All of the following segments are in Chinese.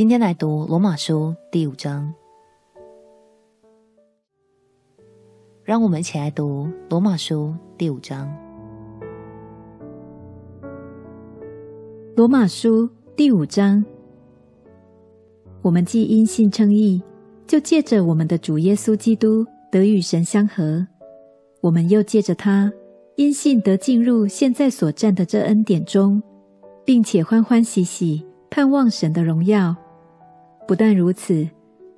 今天来读罗马书第五章，让我们一起来读罗马书第五章。罗马书第五章，我们既因信称义，就借着我们的主耶稣基督得与神相合；我们又借着他因信得进入现在所占的这恩典中，并且欢欢喜喜。盼望神的荣耀，不但如此，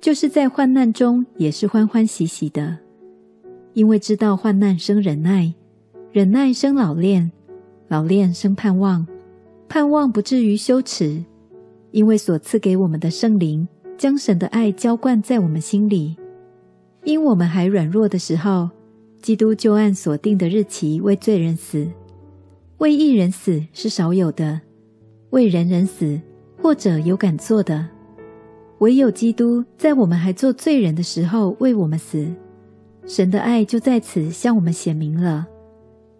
就是在患难中也是欢欢喜喜的，因为知道患难生忍耐，忍耐生老练，老练生盼望，盼望不至于羞耻，因为所赐给我们的圣灵将神的爱浇灌在我们心里。因我们还软弱的时候，基督就按所定的日期为罪人死，为一人死是少有的，为人人死。或者有敢做的，唯有基督在我们还做罪人的时候为我们死，神的爱就在此向我们显明了。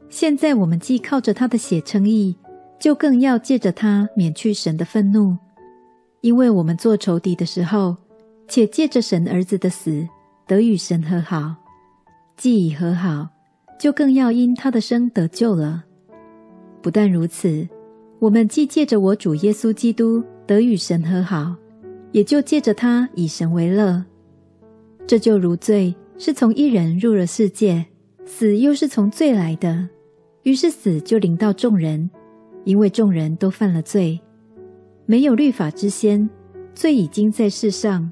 现在我们既靠着他的血称义，就更要借着他免去神的愤怒，因为我们做仇敌的时候，且借着神儿子的死得与神和好；既已和好，就更要因他的生得救了。不但如此，我们既借着我主耶稣基督。得与神和好，也就借着他以神为乐。这就如罪是从一人入了世界，死又是从罪来的，于是死就临到众人，因为众人都犯了罪。没有律法之先，罪已经在世上；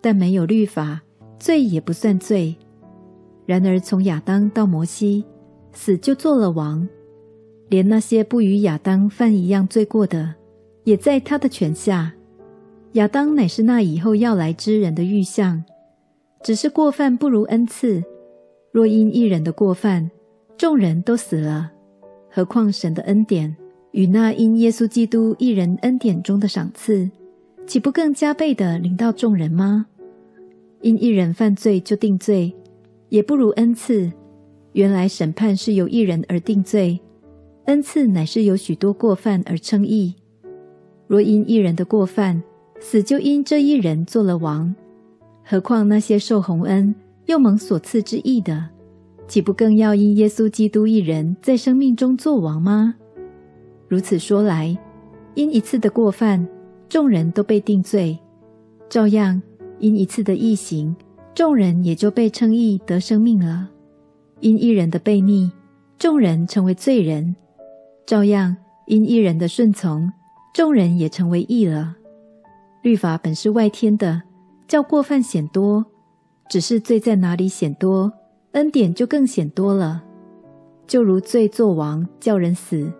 但没有律法，罪也不算罪。然而从亚当到摩西，死就做了王，连那些不与亚当犯一样罪过的。也在他的权下。亚当乃是那以后要来之人的预象，只是过犯不如恩赐。若因一人的过犯，众人都死了，何况神的恩典与那因耶稣基督一人恩典中的赏赐，岂不更加倍的领到众人吗？因一人犯罪就定罪，也不如恩赐。原来审判是由一人而定罪，恩赐乃是由许多过犯而称义。若因一人的过犯，死就因这一人做了王，何况那些受洪恩又蒙所赐之意的，岂不更要因耶稣基督一人在生命中做王吗？如此说来，因一次的过犯，众人都被定罪；照样因一次的异行，众人也就被称义得生命了。因一人的悖逆，众人成为罪人；照样因一人的顺从。众人也成为义了。律法本是外天的，叫过犯显多；只是罪在哪里显多，恩典就更显多了。就如罪作王，叫人死；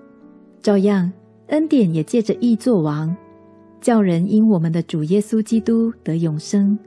照样恩典也借着义作王，叫人因我们的主耶稣基督得永生。